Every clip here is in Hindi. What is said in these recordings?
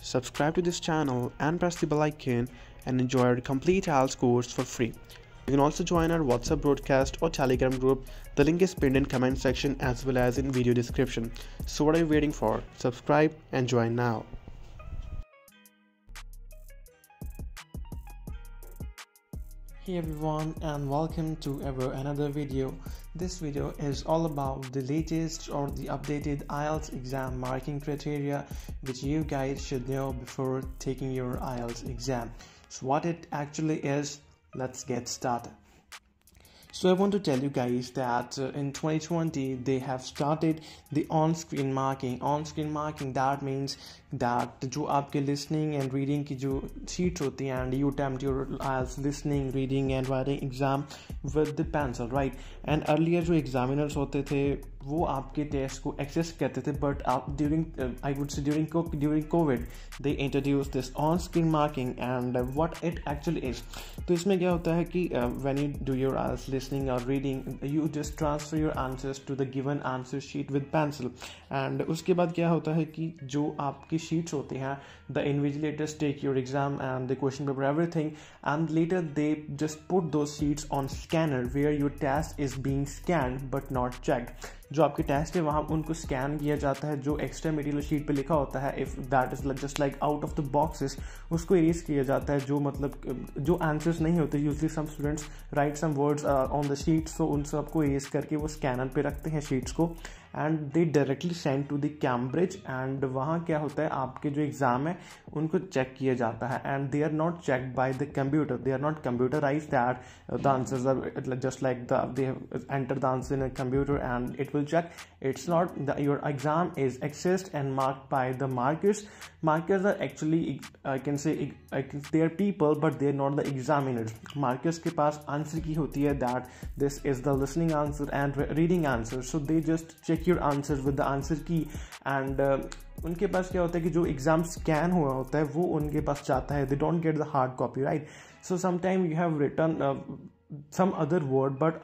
subscribe to this channel and press the bell icon and enjoy our complete IELTS course for free. You can also join our WhatsApp broadcast or Telegram group. The link is pinned in comment section as well as in video description. So what are you waiting for? Subscribe and join now. Hey everyone and welcome to ever another video. This video is all about the latest or the updated IELTS exam marking criteria which you guys should know before taking your IELTS exam. So what it actually is, let's get started. So I want to tell you guys that uh, in 2020 they have started the on-screen marking. On-screen marking that means that जो आपके listening and reading की जो sheets होती हैं and you attempt your IELTS listening, reading and writing exam with the pencil, right? And earlier जो examiners होते थे वो आपके टेस्ट को एक्सेस करते थे बट आप during I would say during during COVID they introduce this on screen marking and what it actually is तो इसमें क्या होता है कि when you do your answer listening और reading you just transfer your answers to the given answer sheet with pencil and उसके बाद क्या होता है कि जो आपकी शीट्स होती हैं the invigilators take your exam and the question paper everything and later they just put two sheets on scanner where your test is being scan but not checked जो आपके टेस्ट है, वहाँ उनको स्कैन किया जाता है, जो एक्स्ट्रा मटेरियल शीट पे लिखा होता है if that is just like out of the boxes उसको इरेज किया जाता है, जो मतलब जो आंसर्स नहीं होते usually some students write some words on the sheet so उन सबको इरेज करके वो स्कैनर पे रखते हैं शीट्स को। and they directly send to the Cambridge and वहाँ क्या होता है आपके जो एग्ज़ाम है उनको चेक किया जाता है and they are not check by the computer they are not computerize that the answers are just like the they enter the answer in a computer and it will check it's not the, your exam is accessed and marked by the markers markers are actually i can say I can, they are people but they are not the examiners markers के पास answer की होती है that this is the listening answer and reading answer so they just check your answer with the answer key and uh, उनके पास क्या होता है कि जो एग्ज़ाम स्कैन हुआ होता है वो उनके पास जाता है. They don't get the hard copy right so sometime you have return some other word but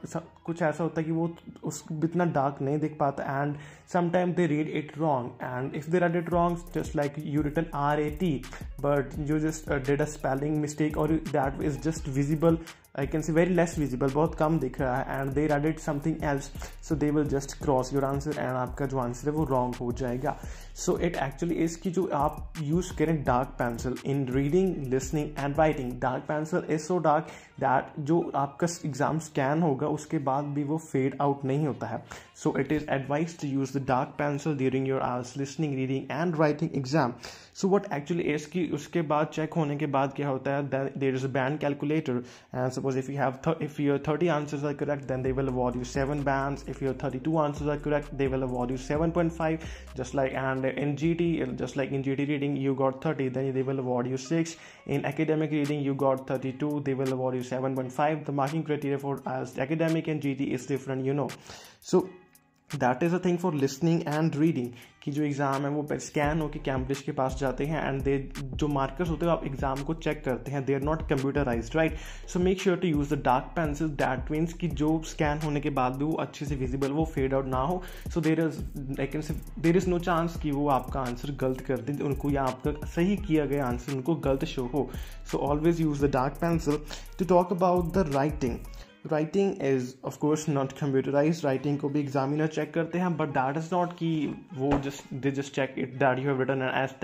कुछ ऐसा होता है कि वो उस इतना डार्क नहीं देख पाता. And sometime they read it wrong and if they read it wrong just like you return R A T but you just did a spelling mistake और that is just visible I can see very less visible बहुत कम दिख रहा है and there read it something else so they will just cross your answer and आपका जो आंसर है वो रॉन्ग हो जाएगा. सो इट एक्चुअली इसकी जो आप यूज़ करें dark pencil in reading listening and writing dark pencil is so dark that जो आपका एग्ज़ाम स्कैन होगा, उसके बाद भी वो फेड आउट नहीं होता है. So it is advise to use the dark pencil during your hours listening reading and writing exam so what actually is उसके बाद चेक होने के बाद क्या होता है? There is a band calculator and Suppose if you have th- if your 30 answers are correct, then they will award you seven bands. If your 32 answers are correct, they will award you 7.5. Just like and in GT, uh, just like in GT reading, you got 30, then they will award you six. In academic reading, you got 32, they will award you 7.5. The marking criteria for as academic and GT is different, you know. So that is a thing for listening and reading कि जो एग्ज़ाम है वो स्कैन होकर कैम्ब्रिज के पास जाते हैं एंड दे जो मार्कर्स होते हैं आप एग्ज़ाम को चेक करते हैं. They are not computerise right so make sure to use the dark pencil that means कि जो स्कैन होने के बाद भी वो अच्छे से विजिबल वो फेड आउट ना हो. So there is I can say there is no chance कि वो आपका आंसर गलत कर दें, उनको या आपका सही किया गया आंसर उनको गलत शो हो. So always use the dark pencil to talk about the writing writing is of course not computerise writing को भी एग्जामिनर चेक करते हैं बट दैट इज़ नॉट कि वो just they just check it that you have written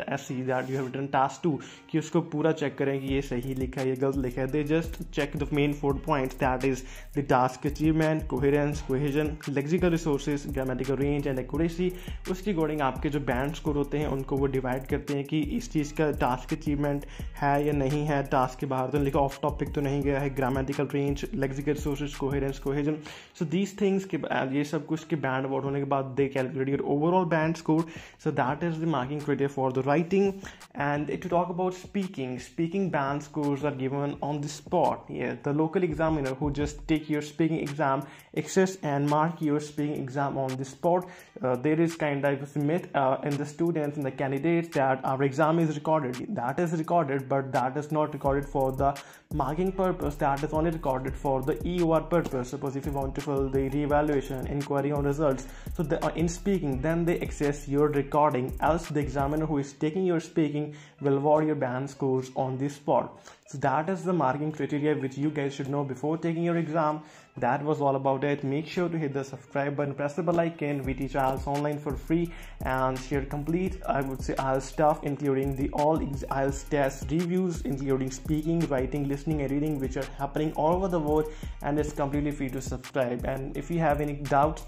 essay that you have written task two कि उसको पूरा चेक करें कि ये सही लिखा है, ये गलत लिखा है। They just check the main four points that is the task achievement coherence cohesion lexical resources grammatical range and accuracy उसके अकॉर्डिंग आपके जो बैंड स्कोर होते हैं, उनको वो डिवाइड करते हैं कि इस चीज़ का टास्क अचीवमेंट है या नहीं है। टास्क के बाहर तो लिखा ऑफ़ टॉपिक तो नहीं गया है। Grammatical range lexical resources coherence cohesion so these things के ये सब कुछ के बैंड अवॉर्ड होने के बाद they calculate your overall band score so that is the marking criteria for the writing and it to talk about speaking speaking band scores are given on the spot ये the local examiner who just take your speaking exam access and mark your speaking exam on the spot uh, there is kind of myth uh, in the students and the candidates that our exam is recorded. That is recorded but that is not recorded for the marking purpose. That is only recorded for the EOR purpose. Suppose if you want to fill the re-evaluation inquiry on results so the, uh, in speaking then they access your recording else the examiner who is taking your speaking will award your band scores on the spot so that is the marking criteria which you guys should know before taking your exam. That was all about it. Make sure to hit the subscribe button press the bell icon. We teach IELTS online for free. And share complete I would say IELTS stuff including the all IELTS test reviews including speaking writing listening and reading which are happening all over the world. And it's completely free to subscribe. And if you have any doubts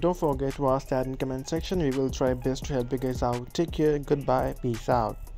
don't forget to ask that in comment section. We will try best to help you guys out. Take care. Goodbye. Peace out